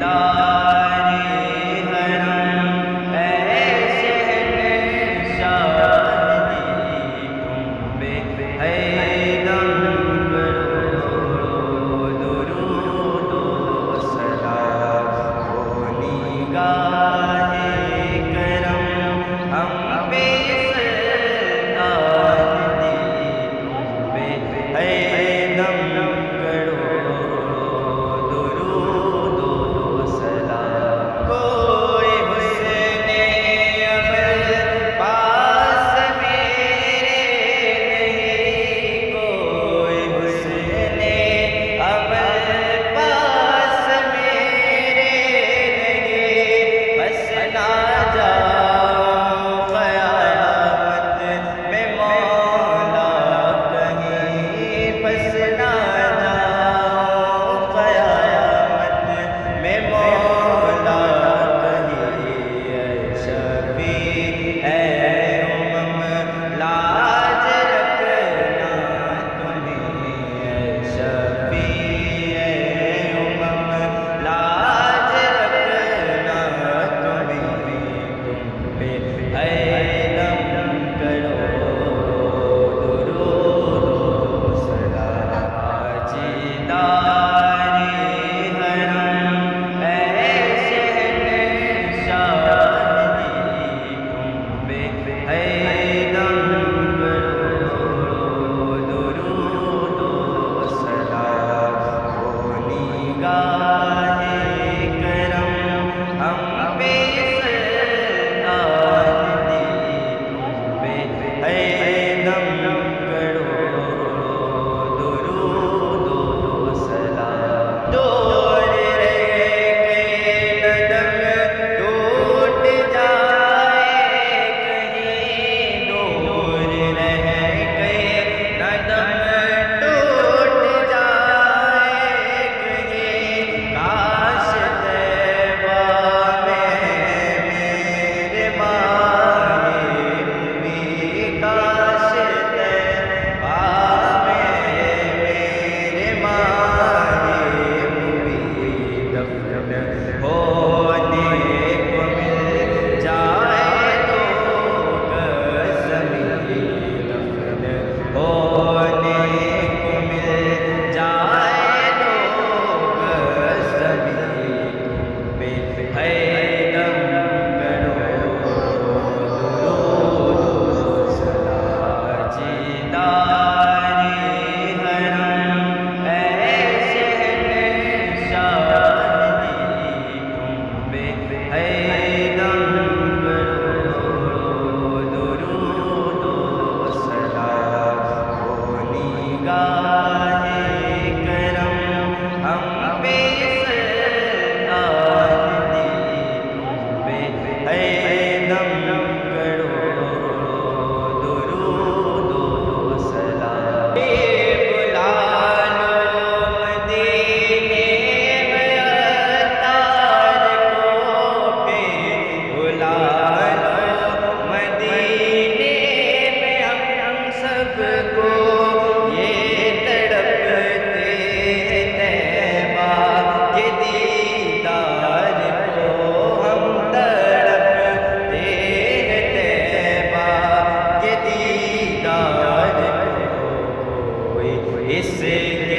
God. God. e